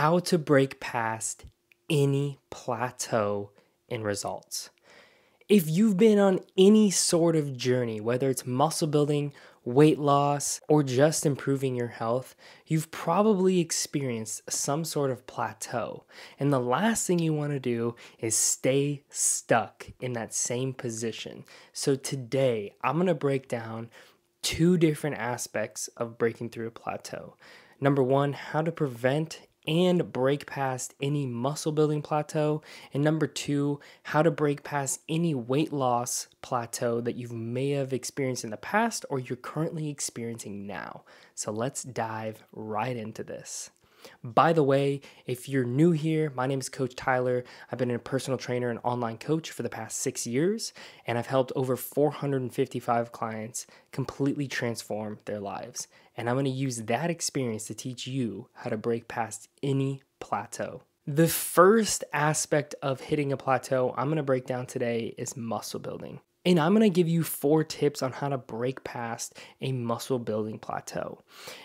how to break past any plateau in results. If you've been on any sort of journey, whether it's muscle building, weight loss, or just improving your health, you've probably experienced some sort of plateau. And the last thing you want to do is stay stuck in that same position. So today, I'm going to break down two different aspects of breaking through a plateau. Number one, how to prevent and break past any muscle building plateau. And number two, how to break past any weight loss plateau that you may have experienced in the past or you're currently experiencing now. So let's dive right into this. By the way, if you're new here, my name is Coach Tyler. I've been a personal trainer and online coach for the past six years, and I've helped over 455 clients completely transform their lives. And I'm gonna use that experience to teach you how to break past any plateau. The first aspect of hitting a plateau I'm gonna break down today is muscle building. And I'm gonna give you four tips on how to break past a muscle building plateau.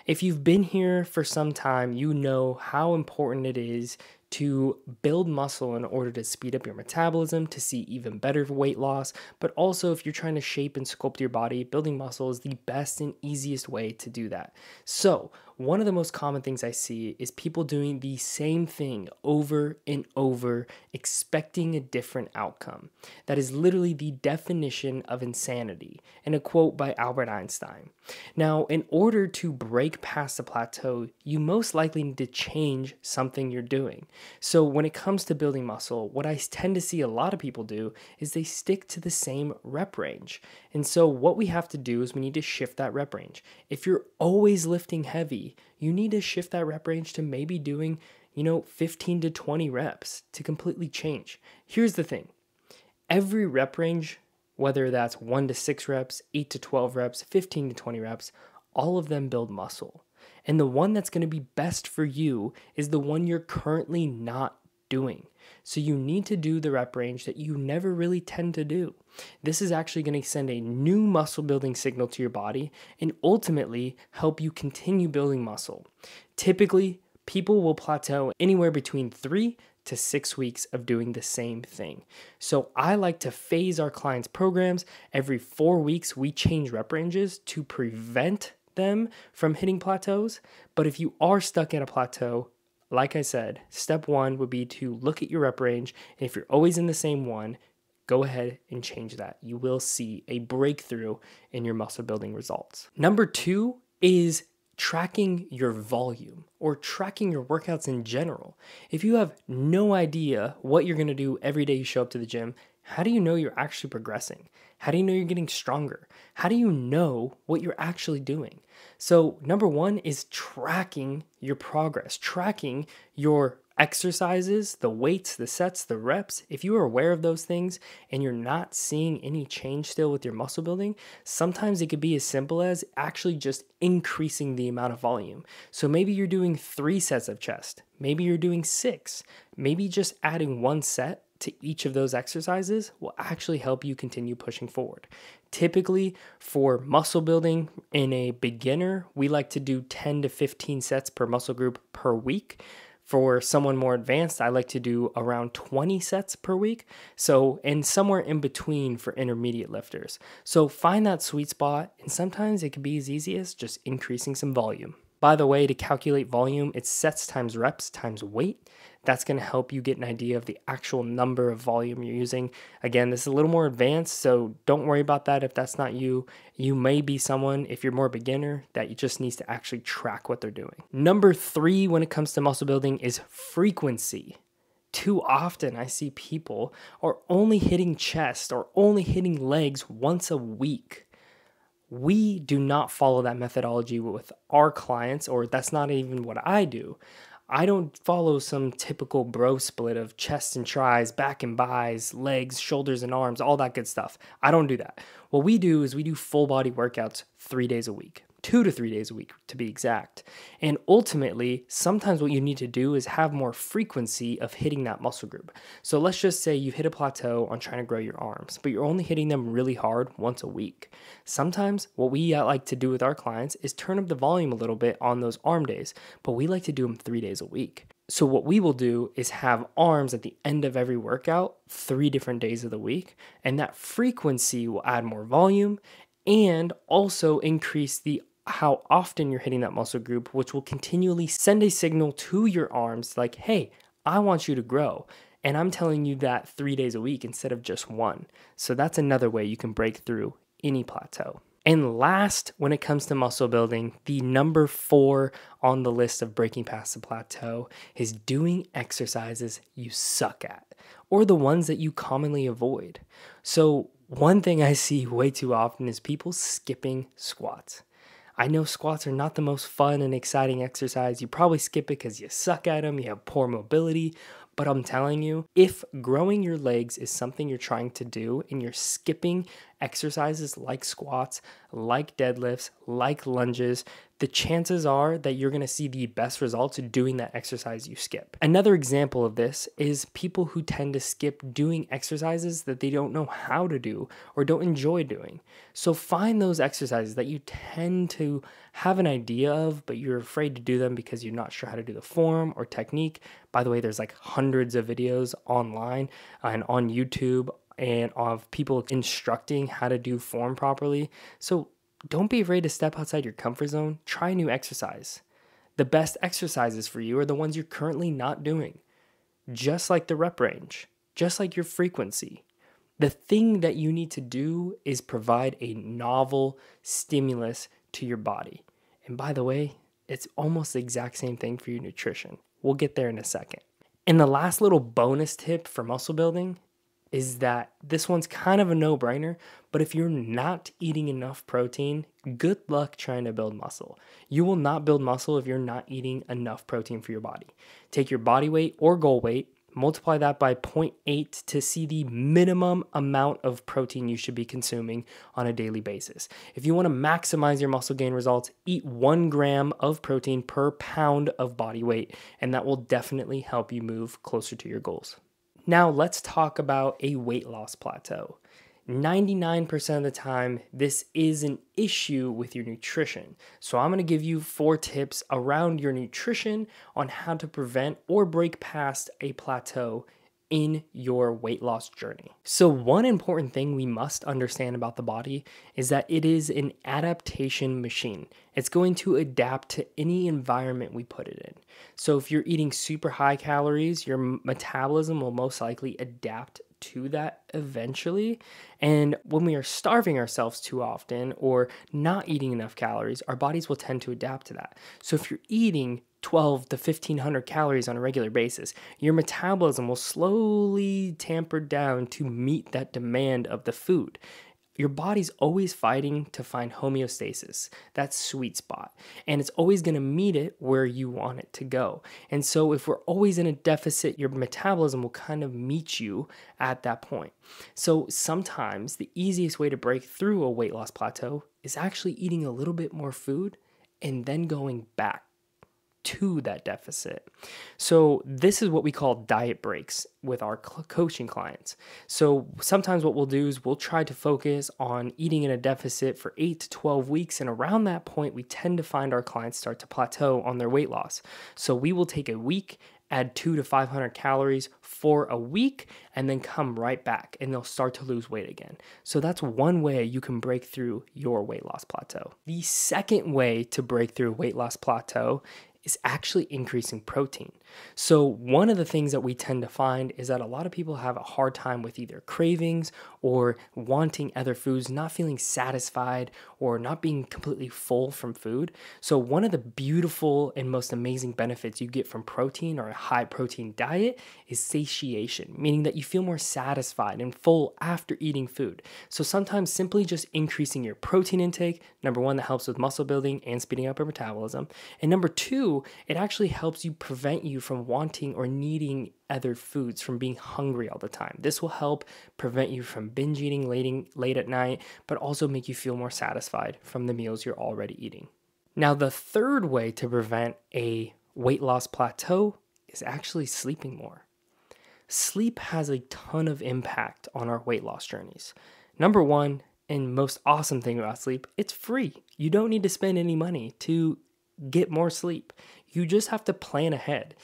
If you've been here for some time, you know how important it is to build muscle in order to speed up your metabolism, to see even better weight loss. But also, if you're trying to shape and sculpt your body, building muscle is the best and easiest way to do that. So, one of the most common things I see is people doing the same thing over and over, expecting a different outcome. That is literally the definition of insanity, and a quote by Albert Einstein. Now, in order to break past the plateau, you most likely need to change something you're doing. So, when it comes to building muscle, what I tend to see a lot of people do is they stick to the same rep range. And so, what we have to do is we need to shift that rep range. If you're always lifting heavy, you need to shift that rep range to maybe doing, you know, 15 to 20 reps to completely change. Here's the thing every rep range, whether that's 1 to 6 reps, 8 to 12 reps, 15 to 20 reps, all of them build muscle. And the one that's going to be best for you is the one you're currently not doing. So you need to do the rep range that you never really tend to do. This is actually going to send a new muscle building signal to your body and ultimately help you continue building muscle. Typically, people will plateau anywhere between three to six weeks of doing the same thing. So I like to phase our clients' programs. Every four weeks, we change rep ranges to prevent them from hitting plateaus. But if you are stuck at a plateau, like I said, step one would be to look at your rep range. And if you're always in the same one, go ahead and change that. You will see a breakthrough in your muscle building results. Number two is tracking your volume or tracking your workouts in general. If you have no idea what you're gonna do every day you show up to the gym, how do you know you're actually progressing? How do you know you're getting stronger? How do you know what you're actually doing? So, number one is tracking your progress, tracking your exercises, the weights, the sets, the reps, if you are aware of those things and you're not seeing any change still with your muscle building, sometimes it could be as simple as actually just increasing the amount of volume. So maybe you're doing three sets of chest, maybe you're doing six, maybe just adding one set to each of those exercises will actually help you continue pushing forward. Typically, for muscle building in a beginner, we like to do 10 to 15 sets per muscle group per week. For someone more advanced, I like to do around 20 sets per week. So, and somewhere in between for intermediate lifters. So, find that sweet spot, and sometimes it can be as easy as just increasing some volume. By the way, to calculate volume, it's sets times reps times weight. That's going to help you get an idea of the actual number of volume you're using. Again, this is a little more advanced, so don't worry about that if that's not you. You may be someone, if you're more beginner, that you just needs to actually track what they're doing. Number three, when it comes to muscle building, is frequency. Too often, I see people are only hitting chest or only hitting legs once a week we do not follow that methodology with our clients, or that's not even what I do. I don't follow some typical bro split of chest and tris, back and bis, legs, shoulders and arms, all that good stuff. I don't do that. What we do is we do full body workouts three days a week two to three days a week to be exact. And ultimately, sometimes what you need to do is have more frequency of hitting that muscle group. So let's just say you hit a plateau on trying to grow your arms, but you're only hitting them really hard once a week. Sometimes what we uh, like to do with our clients is turn up the volume a little bit on those arm days, but we like to do them three days a week. So, what we will do is have arms at the end of every workout, three different days of the week, and that frequency will add more volume and also increase the how often you're hitting that muscle group, which will continually send a signal to your arms like, hey, I want you to grow. And I'm telling you that three days a week instead of just one. So that's another way you can break through any plateau. And last, when it comes to muscle building, the number four on the list of breaking past the plateau is doing exercises you suck at or the ones that you commonly avoid. So, one thing I see way too often is people skipping squats. I know squats are not the most fun and exciting exercise. You probably skip it because you suck at them, you have poor mobility, but I'm telling you, if growing your legs is something you're trying to do and you're skipping exercises like squats, like deadlifts, like lunges, the chances are that you're gonna see the best results doing that exercise you skip. Another example of this is people who tend to skip doing exercises that they don't know how to do or don't enjoy doing. So find those exercises that you tend to have an idea of, but you're afraid to do them because you're not sure how to do the form or technique. By the way, there's like hundreds of videos online and on YouTube and of people instructing how to do form properly. So don't be afraid to step outside your comfort zone. Try new exercise. The best exercises for you are the ones you're currently not doing, just like the rep range, just like your frequency. The thing that you need to do is provide a novel stimulus to your body. And by the way, it's almost the exact same thing for your nutrition. We'll get there in a second. And the last little bonus tip for muscle building is that this one's kind of a no brainer, but if you're not eating enough protein, good luck trying to build muscle. You will not build muscle if you're not eating enough protein for your body. Take your body weight or goal weight, multiply that by 0.8 to see the minimum amount of protein you should be consuming on a daily basis. If you want to maximize your muscle gain results, eat one gram of protein per pound of body weight, and that will definitely help you move closer to your goals. Now, let's talk about a weight loss plateau. 99% of the time, this is an issue with your nutrition. So, I'm gonna give you four tips around your nutrition on how to prevent or break past a plateau in your weight loss journey. So, one important thing we must understand about the body is that it is an adaptation machine. It's going to adapt to any environment we put it in. So, if you're eating super high calories, your metabolism will most likely adapt to that eventually. And when we are starving ourselves too often or not eating enough calories, our bodies will tend to adapt to that. So, if you're eating 12 to 1500 calories on a regular basis, your metabolism will slowly tamper down to meet that demand of the food. Your body's always fighting to find homeostasis, that sweet spot, and it's always going to meet it where you want it to go. And so, if we're always in a deficit, your metabolism will kind of meet you at that point. So, sometimes the easiest way to break through a weight loss plateau is actually eating a little bit more food and then going back to that deficit. So, this is what we call diet breaks with our coaching clients. So, sometimes what we'll do is we'll try to focus on eating in a deficit for 8 to 12 weeks and around that point we tend to find our clients start to plateau on their weight loss. So, we will take a week add two to 500 calories for a week, and then come right back and they'll start to lose weight again. So that's one way you can break through your weight loss plateau. The second way to break through weight loss plateau is actually increasing protein. So, one of the things that we tend to find is that a lot of people have a hard time with either cravings or wanting other foods, not feeling satisfied or not being completely full from food. So, one of the beautiful and most amazing benefits you get from protein or a high protein diet is satiation, meaning that you feel more satisfied and full after eating food. So, sometimes simply just increasing your protein intake, number one, that helps with muscle building and speeding up your metabolism. And number two, it actually helps you prevent you from wanting or needing other foods, from being hungry all the time. This will help prevent you from binge eating late, late at night, but also make you feel more satisfied from the meals you're already eating. Now, the third way to prevent a weight loss plateau is actually sleeping more. Sleep has a ton of impact on our weight loss journeys. Number one, and most awesome thing about sleep, it's free. You don't need to spend any money to get more sleep. You just have to plan ahead.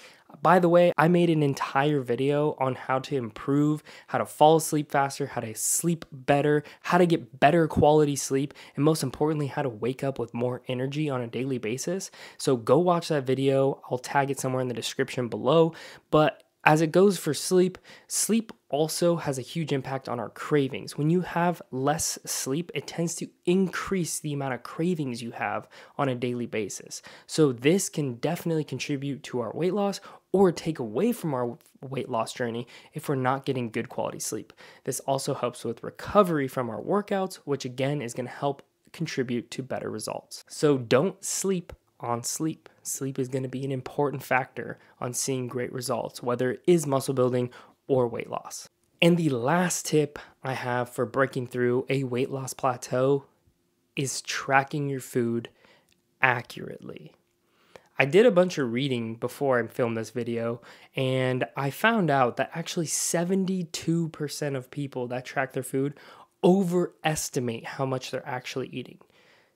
By the way, I made an entire video on how to improve, how to fall asleep faster, how to sleep better, how to get better quality sleep, and most importantly, how to wake up with more energy on a daily basis. So go watch that video. I'll tag it somewhere in the description below. But as it goes for sleep, sleep also has a huge impact on our cravings. When you have less sleep, it tends to increase the amount of cravings you have on a daily basis. So, this can definitely contribute to our weight loss or take away from our weight loss journey if we're not getting good quality sleep. This also helps with recovery from our workouts, which again is going to help contribute to better results. So, don't sleep on sleep. Sleep is going to be an important factor on seeing great results, whether it is muscle building or weight loss. And the last tip I have for breaking through a weight loss plateau is tracking your food accurately. I did a bunch of reading before I filmed this video, and I found out that actually 72% of people that track their food overestimate how much they're actually eating.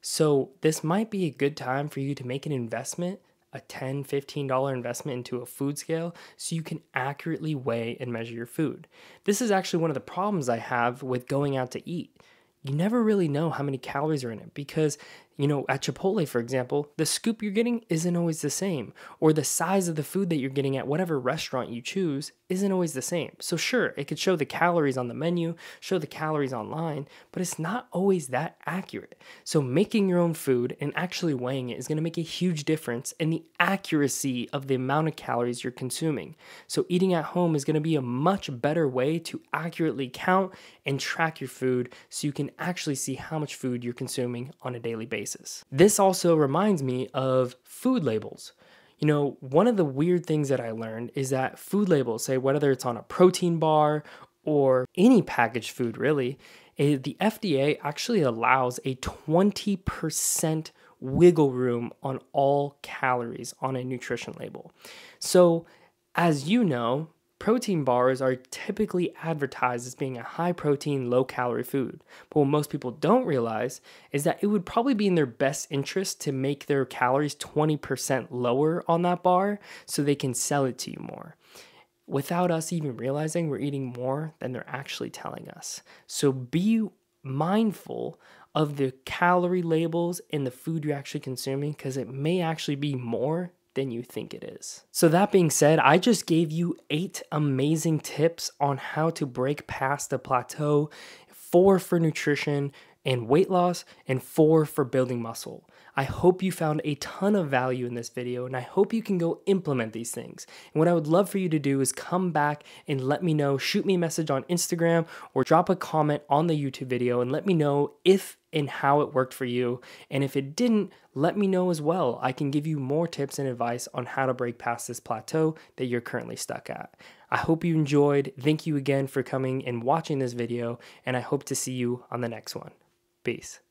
So this might be a good time for you to make an investment, a $10, $15 investment into a food scale so you can accurately weigh and measure your food. This is actually one of the problems I have with going out to eat. You never really know how many calories are in it because you know, at Chipotle, for example, the scoop you're getting isn't always the same, or the size of the food that you're getting at whatever restaurant you choose isn't always the same. So, sure, it could show the calories on the menu, show the calories online, but it's not always that accurate. So, making your own food and actually weighing it is going to make a huge difference in the accuracy of the amount of calories you're consuming. So, eating at home is going to be a much better way to accurately count and track your food so you can actually see how much food you're consuming on a daily basis basis. This also reminds me of food labels. You know, one of the weird things that I learned is that food labels say whether it's on a protein bar or any packaged food, really, eh, the FDA actually allows a 20% wiggle room on all calories on a nutrition label. So, as you know, Protein bars are typically advertised as being a high protein, low calorie food. But what most people don't realize is that it would probably be in their best interest to make their calories 20% lower on that bar so they can sell it to you more. Without us even realizing we're eating more than they're actually telling us. So be mindful of the calorie labels in the food you're actually consuming because it may actually be more than you think it is. So, that being said, I just gave you eight amazing tips on how to break past the plateau four for nutrition and weight loss, and four for building muscle. I hope you found a ton of value in this video and I hope you can go implement these things. And what I would love for you to do is come back and let me know, shoot me a message on Instagram or drop a comment on the YouTube video and let me know if and how it worked for you. And if it didn't, let me know as well. I can give you more tips and advice on how to break past this plateau that you're currently stuck at. I hope you enjoyed. Thank you again for coming and watching this video, and I hope to see you on the next one. Peace.